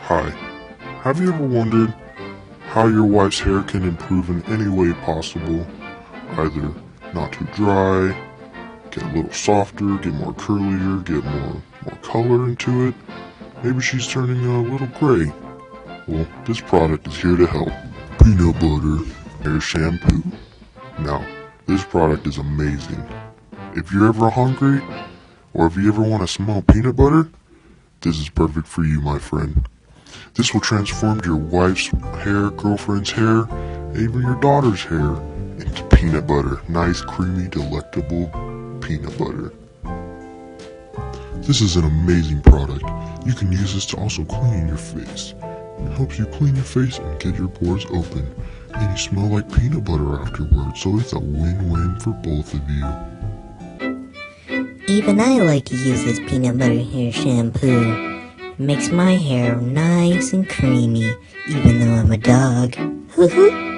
Hi. Have you ever wondered how your wife's hair can improve in any way possible? Either not too dry, get a little softer, get more curlier, get more, more color into it. Maybe she's turning a little gray. Well, this product is here to help. Peanut butter hair shampoo. Now, this product is amazing. If you're ever hungry, or if you ever want to smell peanut butter, this is perfect for you, my friend. This will transform your wife's hair, girlfriend's hair, even your daughter's hair into peanut butter. Nice, creamy, delectable peanut butter. This is an amazing product. You can use this to also clean your face. It helps you clean your face and get your pores open. And you smell like peanut butter afterwards, so it's a win-win for both of you. Even I like to use this peanut butter hair shampoo. Makes my hair nice and creamy, even though I'm a dog. Hoo hoo!